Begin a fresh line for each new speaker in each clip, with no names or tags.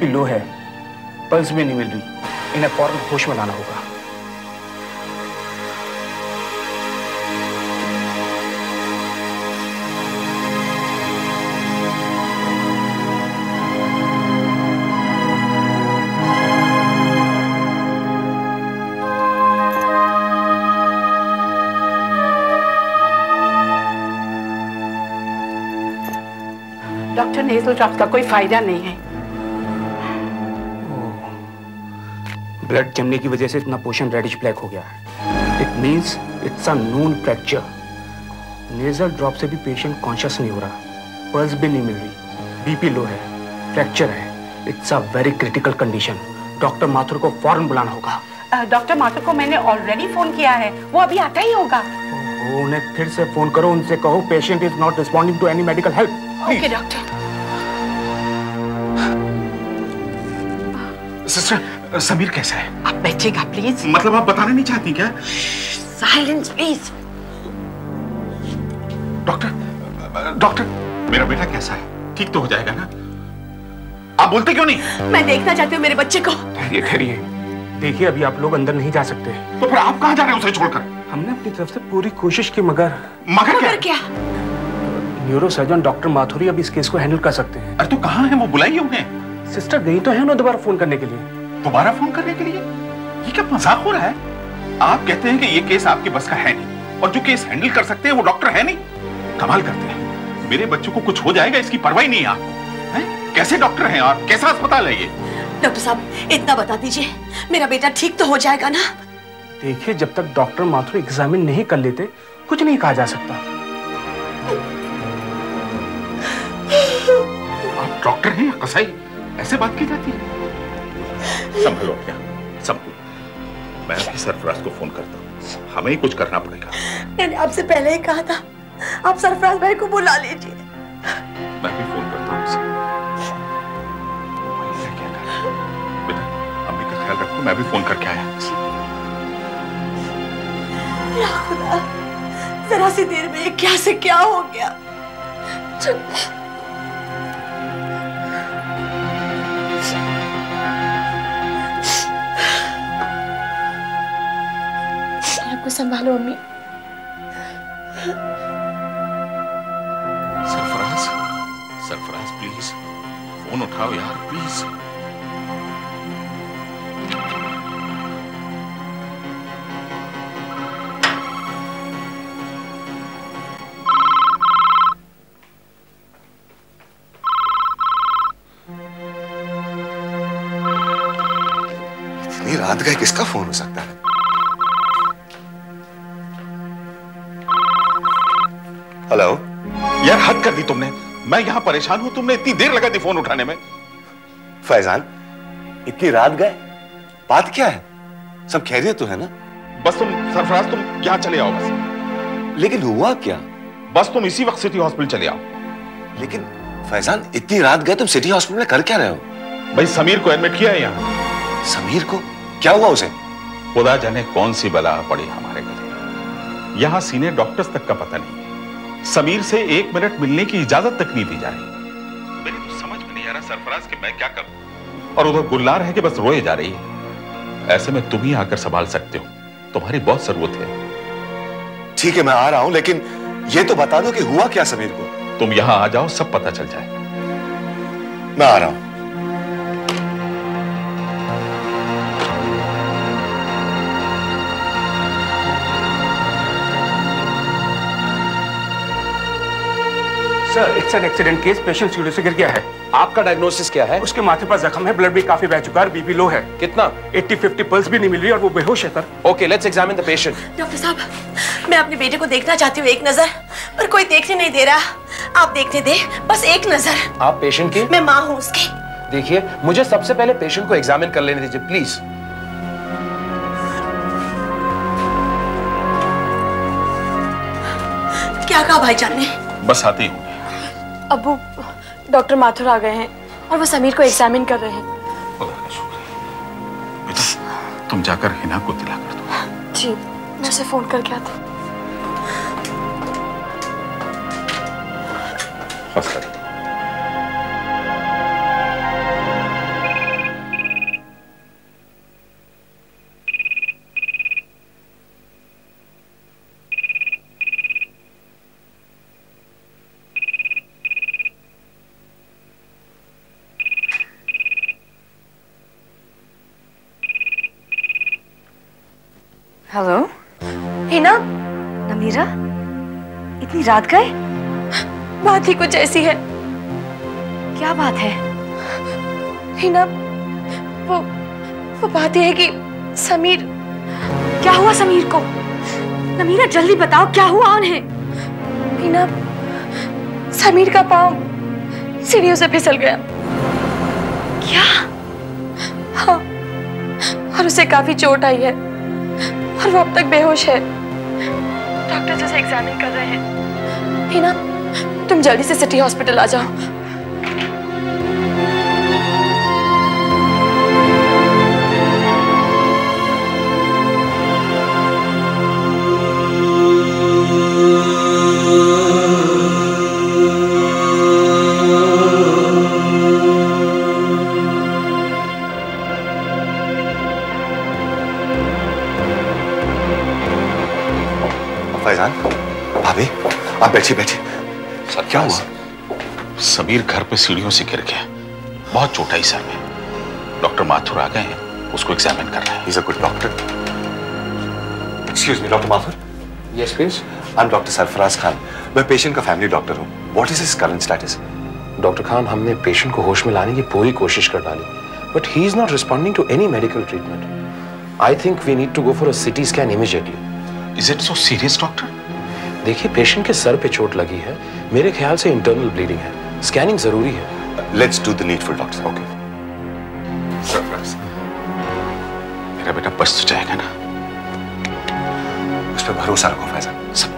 BP low है, pulse भी नहीं मिल रही। इन्हें फ़ौरन होश में लाना होगा।
डॉक्टर नेजल ड्रॉप का कोई फ़ायदा नहीं है।
ब्लड जमने की वजह से इतना पोर्शन रेडिश ब्लैक हो गया है। It means it's a known fracture nasal drop से भी पेशेंट कॉन्शियस नहीं हो रहा। पल्स भी नहीं मिल रही। बीपी लो है। फ्रैक्चर है। It's a very critical condition doctor Mathur को फ़ौरन बुलाना होगा।
डॉक्टर माथुर को मैंने ऑलरेडी फ़ोन किया है। वो अभी आता ही होगा।
उन्हें फिर से फ़ोन करो। उनसे कहो patient is not responding to any medical help
okay doctor
sister Sameer कैसा है?
आप बैठिएगा प्लीज़
मतलब आप बताना नहीं चाहती क्या?
साइलेंस प्लीज़
डॉक्टर डॉक्टर मेरा बेटा कैसा है? ठीक तो हो जाएगा ना? आप बोलते क्यों नहीं?
मैं देखना चाहती हूँ मेरे बच्चे को।
ठहरिए ठहरिए। देखिए अभी आप लोग अंदर नहीं जा सकते।
तो फिर आप कहाँ जा रहे हैं उसे छोड़कर?
हमने अपनी तरफ़ से पूरी कोशिश की मगर
मगर क्या?
मगर क्या?
न्यूरो सर्जन डॉक्टर माथुरी अब इस केस को हैंडल कर सकते हैं।
अरे तो कहाँ है? वो बुलाइए उन्हें।
सिस्टर गई तो है उन्हें दोबारा फ़ोन करने के लिए।
दोबारा फ़ोन करने के लिए? ये क्या मज़ाक हो रहा है? आप कहते हैं कि ये केस आपके बस का है नहीं और जो केस हैंडल कर सकते हैं वो डॉक्टर है नहीं। कमाल करते हैं। मेरे बच्चों को कुछ हो जाएगा इसकी परवाही नहीं है आपको हैं? कैसे डॉक्टर हैं आप? कैसा अस्पताल है ये?
डॉक्टर साहब इतना बता दीजिए मेरा बेटा ठीक तो हो जाएगा ना?
देखिए जब तक डॉक्टर माथुर एग्जामिन नहीं कर लेते कुछ नहीं कहा जा सकता।
आप डॉक्टर हैं या कसाई? ऐसे बात की जाती है। संभलो क्या संभलो मैं अभी सरफराज को फ़ोन करता हूँ। हमें ही कुछ करना पड़ेगा।
मैंने आपसे पहले ही कहा था आप सरफराज भाई को बुला लीजिए।
मैं भी फ़ोन करता हूँ उसे मैं बेटा अम्मी का ख्याल रखो मैं भी फ़ोन करके आया
खुदा जरा सी देर में क्या से क्या हो गया?
आपको संभालो, अम्मी।
सरफराज सरफराज प्लीज़ फ़ोन उठाओ यार प्लीज़
रात गए, किसका फ़ोन हो सकता है? हेलो
यार हद कर दी तुमने। मैं यहाँ परेशान हूँ तुमने इतनी देर लगा दी फ़ोन उठाने में।
फैजान इतनी रात गए? बात क्या है? सब खैरियत तो है ना?
बस तुम सरफराज तुम यहाँ चले आओ बस।
लेकिन हुआ क्या?
बस तुम इसी वक्त सिटी हॉस्पिटल चले आओ।
लेकिन फैजान इतनी रात गए तुम सिटी हॉस्पिटल में कर क्या रहे हो?
भाई समीर को एडमिट किया है यहाँ।
समीर को? क्या हुआ उसे?
खुदा जाने कौन सी बला पड़ी हमारे गले। यहाँ सीनियर डॉक्टर्स तक का पता नहीं। समीर से एक मिनट मिलने की इजाज़त तक नहीं दी जा रही। मेरी तो समझ में नहीं आ रहा सरफराज कि मैं क्या करूँ। और उधर गुल्लार है कि बस रोए जा रही है। ऐसे में तुम ही आकर संभाल सकते हो। तुम्हारी बहुत ज़रूरत है।
ठीक है मैं आ रहा हूँ लेकिन यह तो बता दो कि हुआ क्या समीर को।
तुम यहाँ आ जाओ सब पता चल जाए।
मैं आ रहा हूँ।
Sir it's an accident case patient सीढ़ी से गिर गया है।
आपका डायग्नोसिस क्या है?
उसके माथे पर जख्म है ब्लड भी काफ़ी बह चुका है बीपी लो है।
कितना?
80 50 पल्स भी नहीं मिल रही और वो बेहोश है sir.
Okay let's examine the patient
doctor साहब मैं अपने बेटे को देखना चाहती हूँ एक नज़र। पर कोई देखने नहीं दे रहा। आप देखने दे बस एक नज़र।
आप पेशेंट की?
मैं माँ हूँ उसकी।
देखिए मुझे सबसे पहले पेशेंट को एग्जामिन कर लेने दीजिए प्लीज़
क्या कहा भाईजान ने?
बस आते ही होंगे
अबू डॉक्टर माथुर आ गए हैं और वो समीर को एग्जामिन कर रहे हैं।
खुदा का शुक्र बेटा तुम जाकर हिना को दिला कर दो।
जी मैं उसे फ़ोन करके आता हूँ।
इतनी रात गए?
बात ही कुछ ऐसी है।
क्या बात है?
हिना वो वो बात यह है कि समीर
क्या हुआ समीर को? नमीरा जल्दी बताओ क्या हुआ उन्हें?
हिना समीर का पाँव सीढ़ियों से फिसल गया।
क्या?
हाँ और उसे काफ़ी चोट आई है और वो अब तक बेहोश है। डॉक्टर जैसे एग्जामिन कर रहे हैं। हिना तुम जल्दी से सिटी हॉस्पिटल आ जाओ।
आप बैठिए बैठिए
सर
क्या हुआ
समीर घर पे सीढ़ियों से गिर गया बहुत चोट आई सर में डॉक्टर माथुर आ गए हैं उसको एग्जामिन कर रहे हैं
He's a good doctor. Excuse me, Dr. Mathur.
Yes please
I'm Dr. Sarfaraz Khan. मैं पेशेंट का फैमिली डॉक्टर हूँ What is his current status?
Doctor Khan हमने पेशेंट को होश में लाने की पूरी कोशिश कर डाली but he is not responding to any medical treatment I think we need to go for a CT scan immediately
is it so serious doctor
देखिए पेशेंट के सर पे चोट लगी है। मेरे ख्याल से इंटरनल ब्लीडिंग है। स्कैनिंग ज़रूरी है।
Let's do the needful doctor
okay मेरा बेटा बच जाएगा ना?
उस पर भरोसा रखो फैजा
सब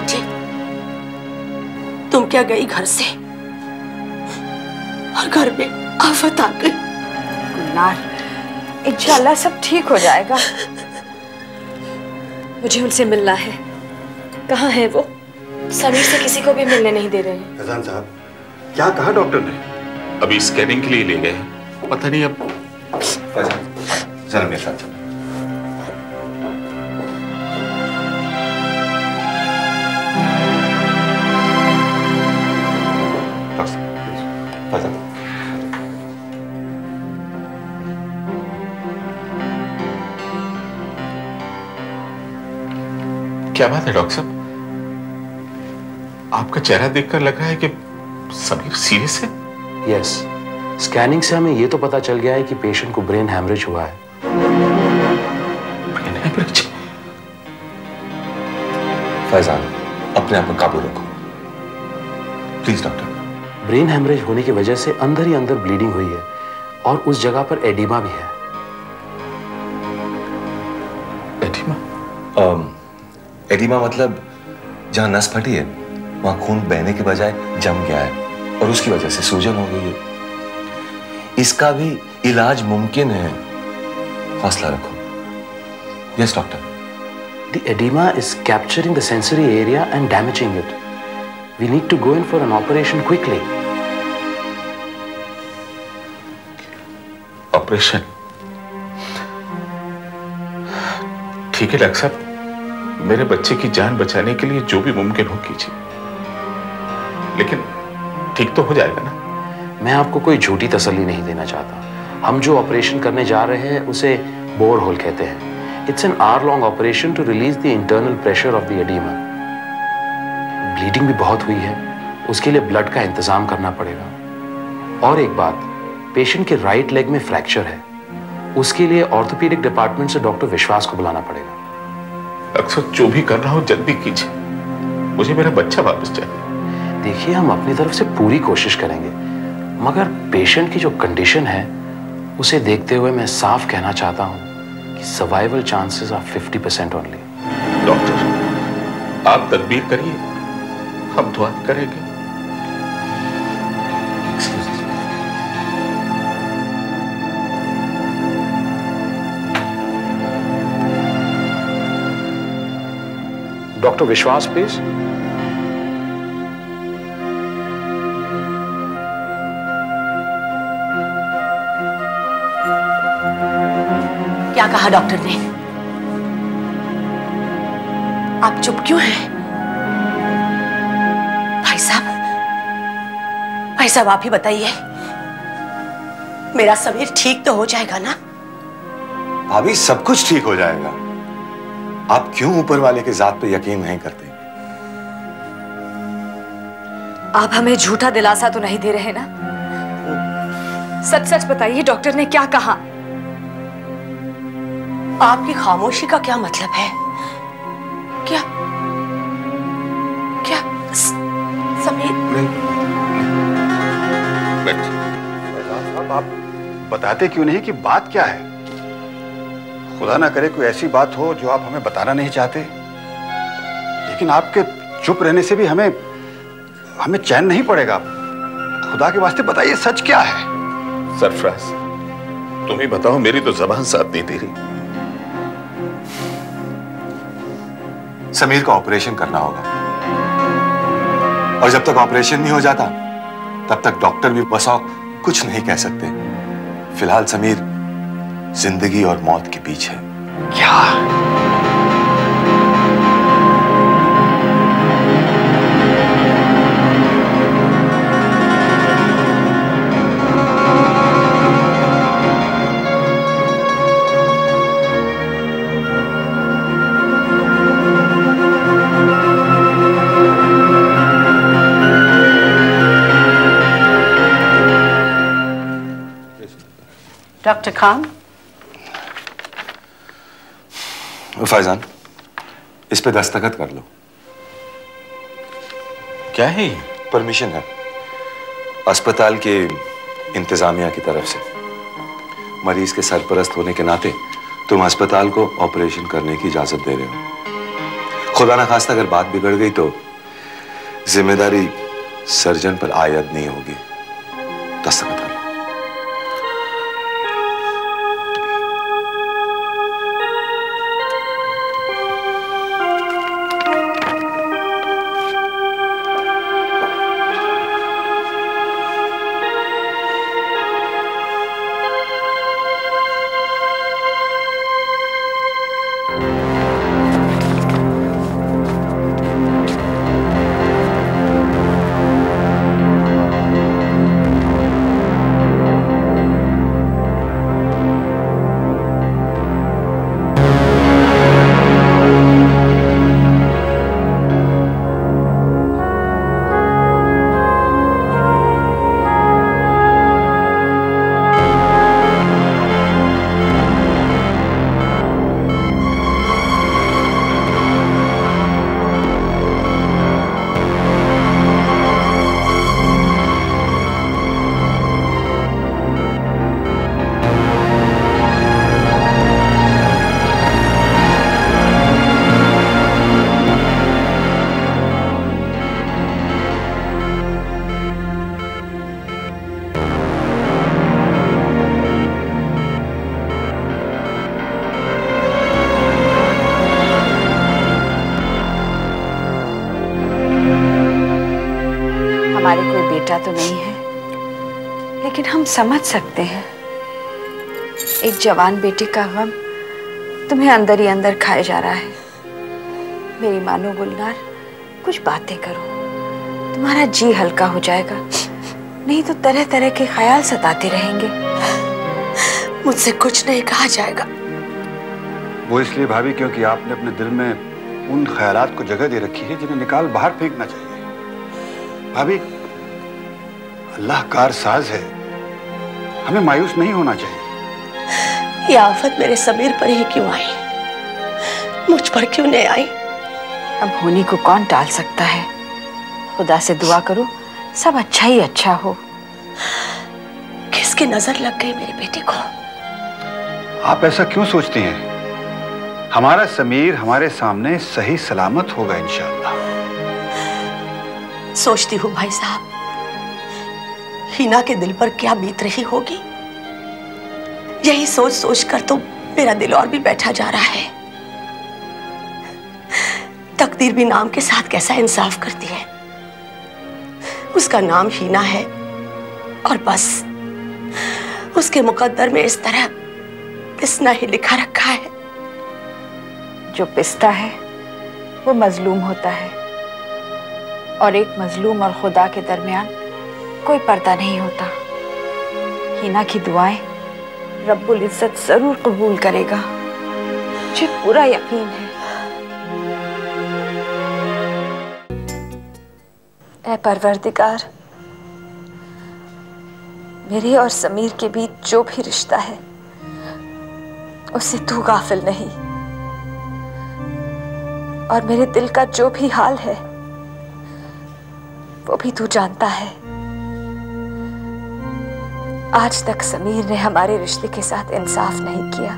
ठीक
बेटी तुम क्या गई घर से? और घर में आफत आ गई।
गुलनार इंशाल्लाह सब ठीक हो जाएगा।
मुझे उनसे मिलना है। कहाँ है वो? समीर से किसी को भी मिलने नहीं दे रहे हैं।
फैजान साहब क्या कहा डॉक्टर ने?
अभी स्कैनिंग के लिए ले गए पता नहीं अब
फैजान जरा मेरे साथ
क्या बात है डॉक्टर साहब? आपका चेहरा देखकर लग रहा है कि समीर सीरियस है?
यस स्कैनिंग से हमें यह तो पता चल गया है कि पेशेंट को ब्रेन हैमरेज हुआ है।
ब्रेन हेमरेज
फैजान अपने आप पर काबू रखो। प्लीज़ डॉक्टर
ब्रेन हैमरेज होने की वजह से अंदर ही अंदर ब्लीडिंग हुई है और उस जगह पर एडिमा भी है।
एडिमा
एडिमा मतलब जहाँ नस फटी है वहाँ खून बहने के बजाय जम गया है और उसकी वजह से सूजन हो गई है। इसका भी इलाज मुमकिन है। हौसला रखो। Yes doctor
The edema is capturing the sensory area and damaging it. We need to go in for an operation quickly.
Operation ठीक है डॉक्टर साहब। मेरे बच्चे की जान बचाने के लिए जो भी मुमकिन हो कीजिए। लेकिन ठीक तो हो जाएगा ना?
मैं आपको कोई झूठी तसल्ली नहीं देना चाहता। हम जो ऑपरेशन करने जा रहे हैं, उसे बोर होल कहते हैं। It's an hour long operation to release the internal pressure of the edema bleeding भी बहुत हुई है। उसके लिए ब्लड का इंतज़ाम करना पड़ेगा। और एक बात पेशेंट के राइट लेग में फ्रैक्चर है। उसके लिए ऑर्थोपेडिक डिपार्टमेंट से डॉक्टर विश्वास को बुलाना पड़ेगा।
अक्सर जो भी कर रहा हूँ जल्दी कीजिए। मुझे मेरा बच्चा वापस चाहिए।
देखिए हम अपनी तरफ़ से पूरी कोशिश करेंगे मगर पेशेंट की जो कंडीशन है उसे देखते हुए मैं साफ़ कहना चाहता हूँ कि survival chances are 50 percent only
doctor आप तदबीर करिए। हम दुआ करेंगे।
डॉक्टर विश्वास प्लीज़।
क्या कहा डॉक्टर ने? आप चुप क्यों हैं? भाई साहब भाई साहब आप ही बताइए। मेरा समीर ठीक तो हो जाएगा ना?
भाभी सब कुछ ठीक हो जाएगा। आप क्यों ऊपर वाले के जात पे यकीन नहीं करते?
आप हमें झूठा दिलासा तो नहीं दे रहे ना? सच सच बताइए डॉक्टर ने क्या कहा?
आपकी खामोशी का क्या मतलब है? क्या क्या? स- समीर
साहब आप बताते क्यों नहीं कि बात क्या है? खुदा ना करे कोई ऐसी बात हो जो आप हमें बताना नहीं चाहते। लेकिन आपके चुप रहने से भी हमें हमें चैन नहीं पड़ेगा। खुदा के वास्ते बताइए सच क्या है?
सरफराज तुम ही बताओ मेरी तो जबान साथ नहीं दे रही।
समीर का ऑपरेशन करना होगा। और जब तक ऑपरेशन नहीं हो जाता तब तक डॉक्टर भी बसाओ कुछ नहीं कह सकते। फ़िलहाल समीर ज़िंदगी और मौत के बीच है।
क्या?
डॉक्टर खान
फैजान इस पे दस्तखत कर लो।
क्या है ये?
परमिशन है। अस्पताल के इंतजामिया की तरफ़ से। मरीज़ के सरपरस्त होने के नाते तुम अस्पताल को ऑपरेशन करने की इजाज़त दे रहे हो। खुदा ना खास्ता अगर बात बिगड़ गई तो ज़िम्मेदारी सर्जन पर आयद नहीं होगी। दस्तखत
हम समझ सकते हैं। एक जवान बेटे का गम तुम्हें अंदर ही अंदर खाए जा रहा है। मेरी मानो गुलनार, कुछ बातें करो। तुम्हारा जी हल्का हो जाएगा। नहीं तो तरह तरह के ख्याल सताते रहेंगे।
मुझसे कुछ नहीं कहा जाएगा।
वो इसलिए भाभी क्योंकि आपने अपने दिल में उन ख्यालात को जगह दे रखी है जिन्हें निकाल बाहर फेंकना चाहिए। भाभी, अल्लाह कार साज है। हमें मायूस नहीं होना चाहिए।
ये आफत मेरे समीर पर ही क्यों आई? मुझ पर क्यों नहीं आई?
अब होनी को कौन टाल सकता है? खुदा से दुआ करो सब अच्छा ही अच्छा हो।
किसकी नज़र लग गई मेरे बेटे को?
आप ऐसा क्यों सोचती हैं? हमारा समीर हमारे सामने सही सलामत होगा इंशाल्लाह।
सोचती हूँ भाई साहब। हीना के दिल पर क्या बीत रही होगी? यही सोच सोच कर तो मेरा दिल और भी बैठा जा रहा है। तकदीर भी नाम के साथ कैसा इंसाफ करती है? उसका नाम हीना है और बस, उसके मुकद्दर में इस तरह पिसना ही लिखा रखा है।
जो पिसता है, वो मजलूम होता है। और एक मजलूम और खुदा के दरमियान कोई पर्दा नहीं होता। हिना की दुआएँ रब्बुल इज़्ज़त ज़रूर कबूल करेगा। मुझे पूरा यकीन है। ऐ परवरदिगार, मेरे और समीर के बीच जो भी रिश्ता है उससे तू गाफिल नहीं। और मेरे दिल का जो भी हाल है, वो भी तू जानता है। आज तक समीर ने हमारे रिश्ते के साथ इंसाफ नहीं किया।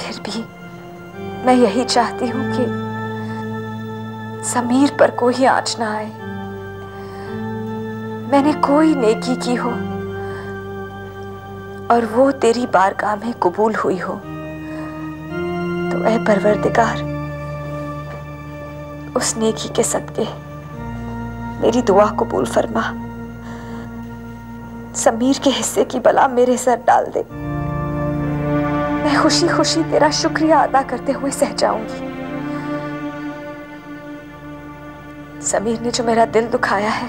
फिर भी मैं यही चाहती हूँ कि समीर पर कोई आँच ना आए। मैंने कोई नेकी की हो और वो तेरी बारगाह में कबूल हुई हो। तो ऐ परवरदिगार, उस नेकी के सदके मेरी दुआ कबूल फरमा। समीर के हिस्से की बला मेरे सर डाल दे। मैं खुशी खुशी तेरा शुक्रिया अदा करते हुए सह जाऊँगी। समीर ने जो मेरा दिल दुखाया है,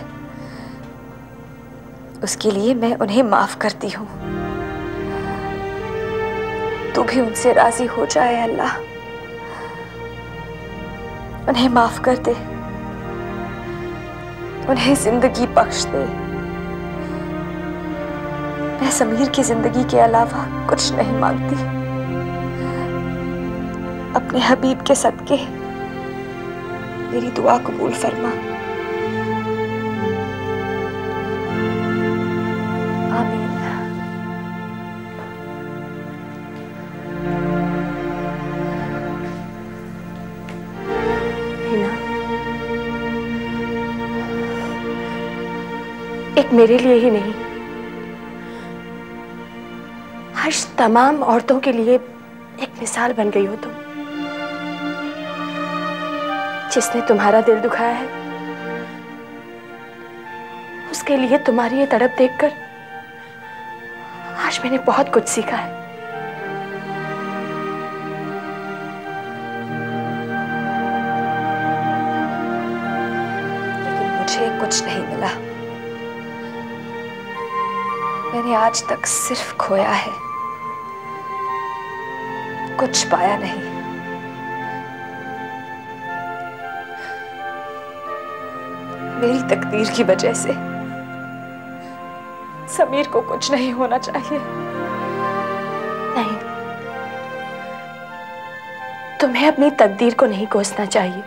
उसके लिए मैं उन्हें माफ़ करती हूँ। तू भी उनसे राज़ी हो जाए, अल्लाह। उन्हें माफ़ कर दे। उन्हें ज़िंदगी बख्श दे। मैं समीर की ज़िंदगी के अलावा कुछ नहीं मांगती। अपने हबीब के सदके, मेरी दुआ कबूल फरमा।
एक मेरे लिए ही नहीं। तमाम औरतों के लिए एक मिसाल बन गई हो तुम। जिसने तुम्हारा दिल दुखाया है, उसके लिए तुम्हारी ये तड़प देखकर आज मैंने बहुत कुछ सीखा है।
लेकिन मुझे कुछ नहीं मिला। मैंने आज तक सिर्फ़ खोया है। कुछ पाया नहीं। मेरी तकदीर की वजह से समीर को कुछ नहीं होना चाहिए।
नहीं। तुम्हें अपनी तकदीर को नहीं कोसना चाहिए।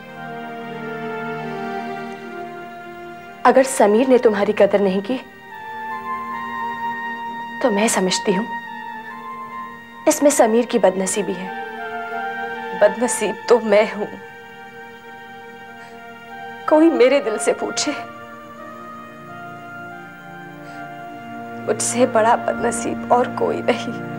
अगर समीर ने तुम्हारी कदर नहीं की तो मैं समझती हूँ। इसमें समीर की बदनसीबी है।
बदनसीब तो मैं हूँ। कोई मेरे दिल से पूछे। मुझसे बड़ा बदनसीब और कोई नहीं।